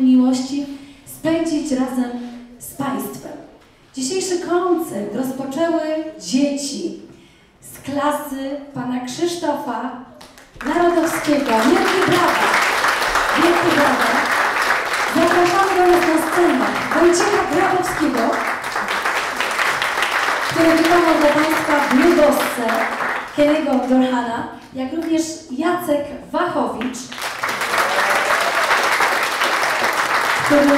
miłości spędzić razem z Państwem. Dzisiejszy koncert rozpoczęły dzieci z klasy pana Krzysztofa Narodowskiego. Wielkie brawa! Wielkie brawa! Zapraszamy do nas na scenę Wojciecha Grabowskiego, który wykonał dla Państwa Bludosce Kennego Dorhana, jak również Jacek Wachowicz, który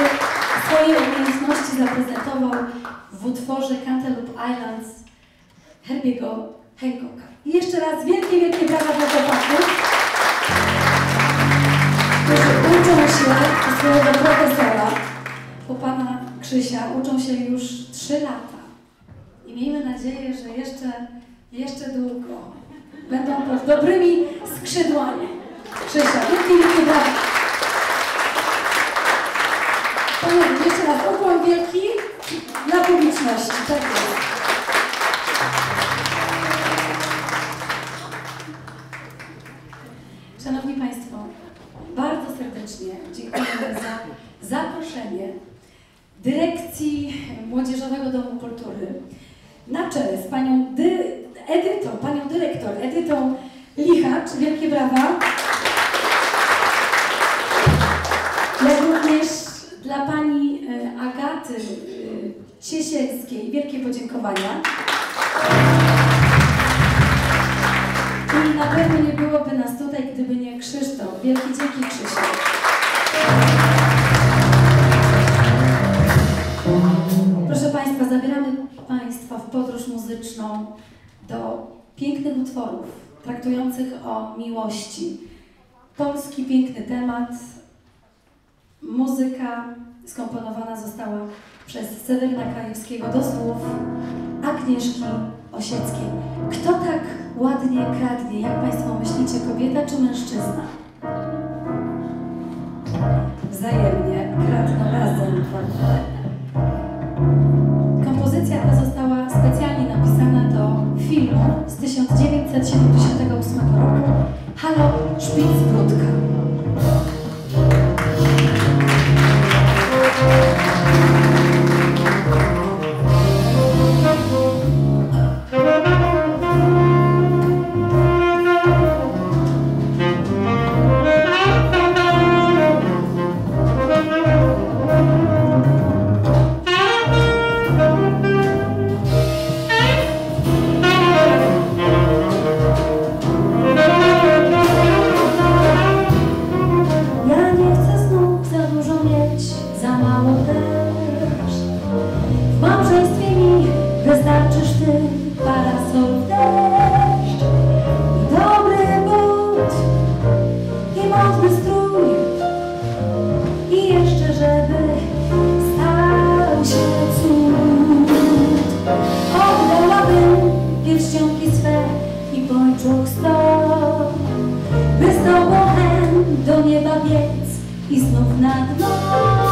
swoje umiejętności zaprezentował w utworze Cantaloupe Islands Herbiego Hancocka. I jeszcze raz wielkie, wielkie brawa dla chłopaków, którzy uczą się u swojego profesora, u pana Krzysia, uczą się już 3 lata. I miejmy nadzieję, że jeszcze, jeszcze długo będą pod dobrymi skrzydłami. Krzysia, wielkie, wielkie brawa. Panowie, jeszcze raz ukłon wielki dla publiczności. Tak jest. Szanowni Państwo, bardzo serdecznie dziękujemy za zaproszenie dyrekcji Młodzieżowego Domu Kultury na czele z panią dy, Edytą, panią dyrektor Edytą Lichacz, wielkie brawa. Agaty e, Ciesielskiej wielkie podziękowania. I na pewno nie byłoby nas tutaj, gdyby nie Krzysztof. Wielkie dzięki Krzysiu. Proszę Państwa, zabieramy Państwa w podróż muzyczną do pięknych utworów traktujących o miłości. Polski piękny temat. Muzyka skomponowana została przez Seweryna Krajewskiego do słów Agnieszki Osieckiej. Kto tak ładnie kradnie, jak Państwo myślicie, kobieta czy mężczyzna? Wzajemnie kradną razem. Kompozycja ta została specjalnie napisana do filmu z 1978 roku Halo Szpicbrudka. Biec i znów na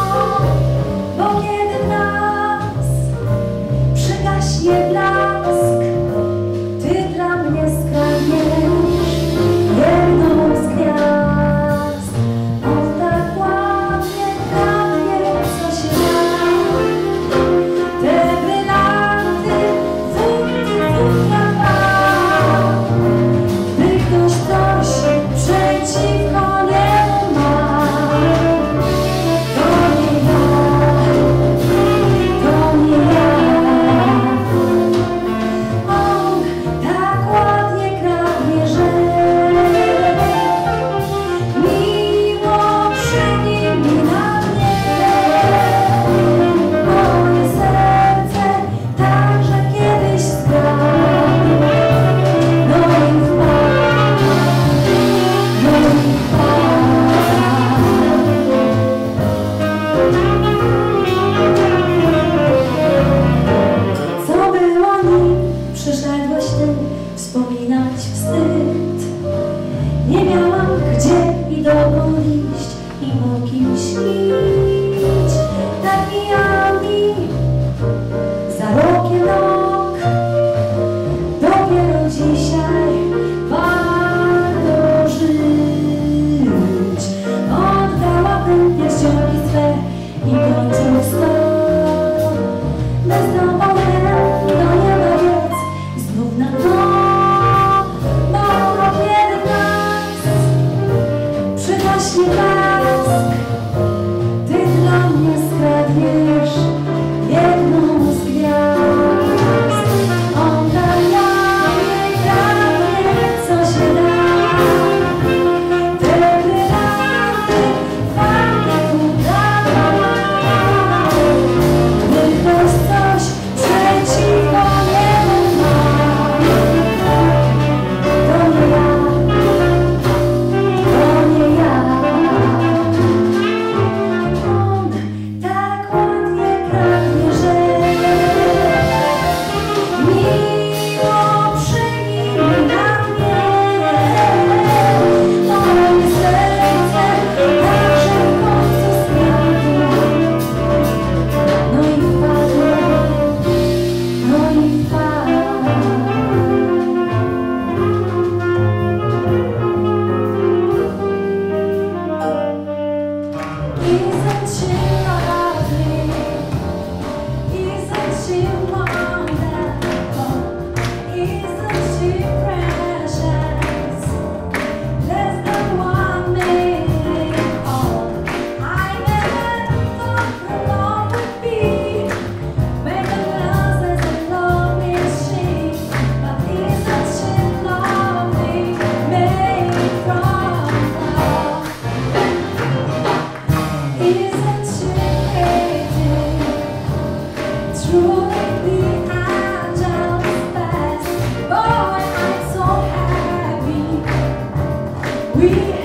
We